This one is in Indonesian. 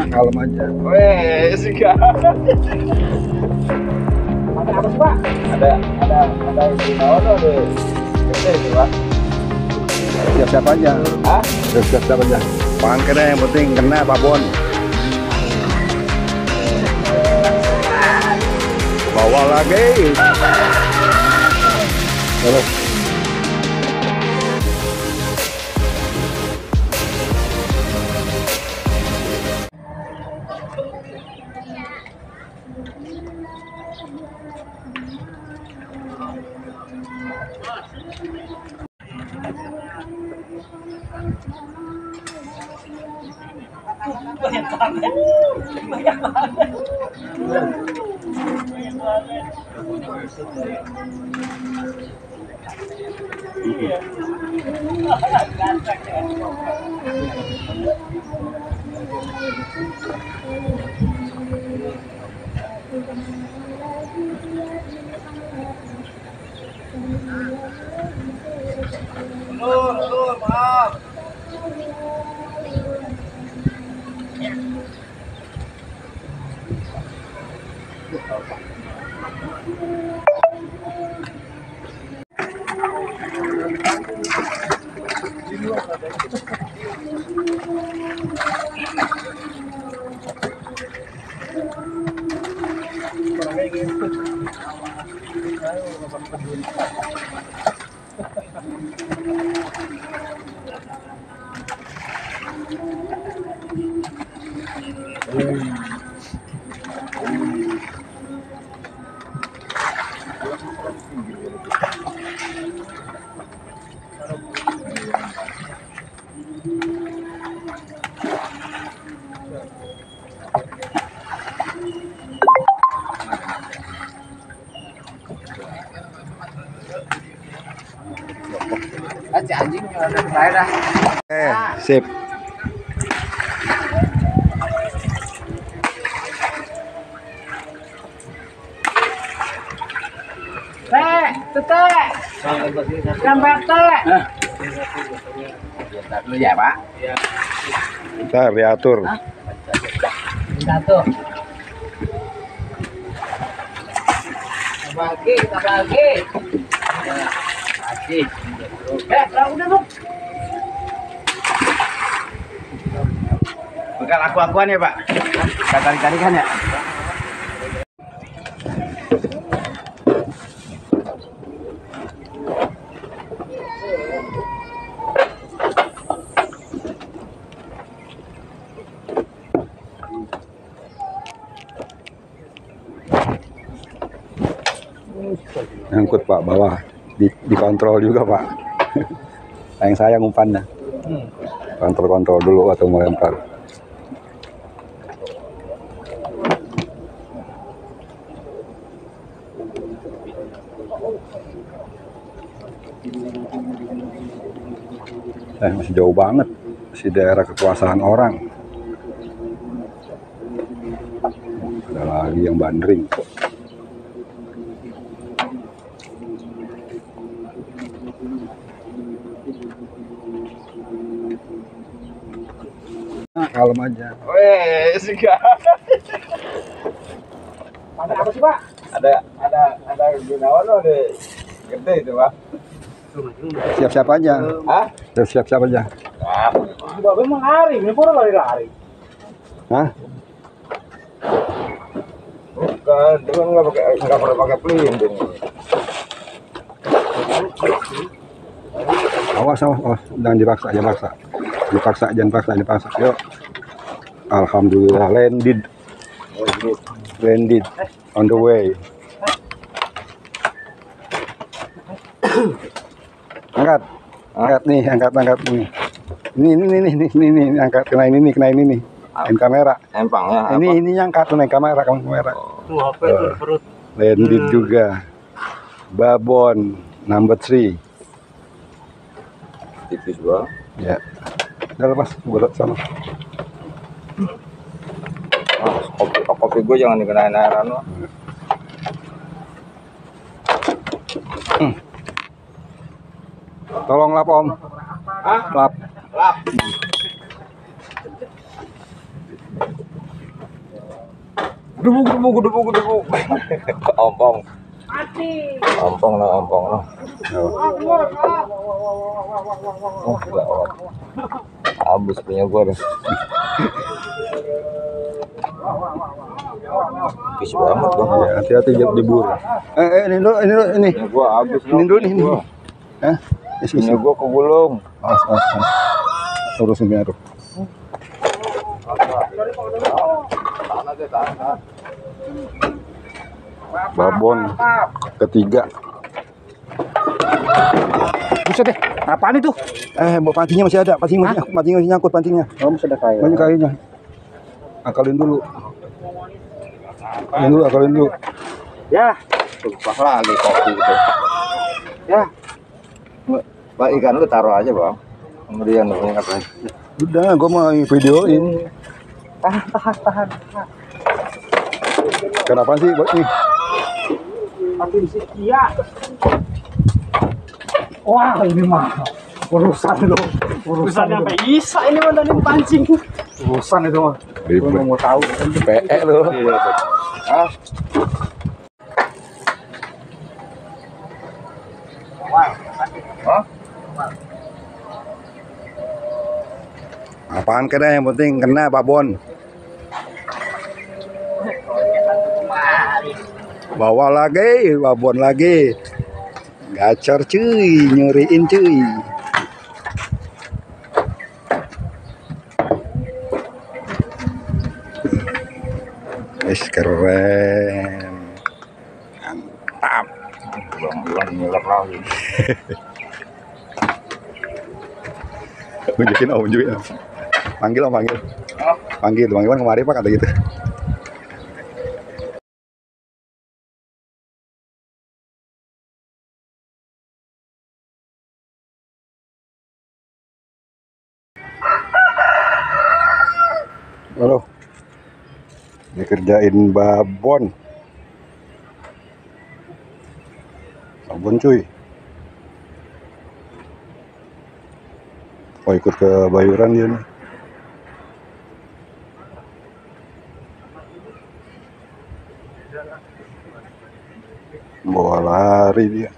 Nah, kalem aja. Weh, suka. Makan apa sih, Pak? Ada ada ada yang di bawah tuh ada. Gede itu, Pak. Siap-siap aja. Hah? Siap-siap aja. Pangan kena yang penting kena Pak Bon. Bawa lagi. Terus. banyak banget banyak banget iya ganteng ya Ah, anjing ada di saya dah. Eh, sip. Teh, tete. Gambar teh. Bentar dulu ya, Pak. Ntar diatur. Eh, dong. Bukan aku-akuan ya, Pak. Bukan tarik-tarikan ya. Ngangkut Pak bawah. Di, dikontrol juga Pak. Sayang sayang umpannya. Kontrol-kontrol dulu atau melempar. Eh, masih jauh banget. Masih daerah kekuasaan orang. Ada lagi yang bandring. Nah, kalem aja. Weh, suka. Makan apa sih, Pak? Ada ada ada Gunawan tuh ada. Gede itu, Pak. Siap-siap aja. Hah? Siap-siap aja. Ah, Babe emang lari, ini pura lari-lari. Hah? bukan. Kan nggak pakai nggak pernah pakai pelindung. Awas, awas, awas. Jangan dipaksa, jangan paksa. Dipaksa, jangan paksa, jangan paksa. Yuk. Alhamdulillah, landed. Landed. On the way. angkat. Angkat nih, angkat, angkat nih. Ini, ini, ini, ini, ini, ini, ini, angkat. Kena ini nih, kena ini nih. Main kamera. Empangnya Ini, ini yang angkat, naik kamera, kamu kamera. Tuh, apa itu perut? Landed juga. Babon, number three. tipis bang. Ya. Udah lepas, berat sama. Ah, kopi kopi gue jangan dikenain airan lo. Tolong lap om. Hah? Lap. Lap. Dubuk, dubuk, dubuk, dubuk. Ompong. Mati. Ompong no, ompong no. Oh. Oh, punya gua deh. Pis banget gua. Ya, hati-hati jeb jebur. Eh, eh, ini dulu, ini dulu, ini. Punya gua abis Ini dulu nih, ini. Hah? Isi, isi. Punya gua kegulung. Awas, awas, awas. Urusin biar. Babon ketiga. Buset deh. Apaan itu? Eh, bawa pancingnya masih ada. Pancing masih, pancing masih nyangkut pancingnya. Oh, sudah kaya. Banyak kayunya. Akalin dulu. Akalin dulu, akalin dulu. Ya. Tumpah lagi kopi gitu. Ya. Pak ikan lu taruh aja bang. Kemudian lu ingat lagi. Udah, gua mau videoin. Tahan, tahan, tahan. Kenapa sih, buat nih? Tapi di setia. Wah, ini mah urusan lo. Urusan sampai Isa ini mah dari pancing. Urusan itu mah. Gue mau tahu. PE lo. Apaan kena yang penting kena babon. Bawa lagi, babon lagi. Gacor cuy, nyuriin cuy. Wis keren. Mantap. Bulan-bulan ngiler lagi. Tunjukin om, tunjukin om. Panggil om, panggil. Panggil, panggil kemarin pak kata gitu. Dikerjain babon. Babon cuy. Oh ikut ke Bayuran dia nih. Bawa lari dia.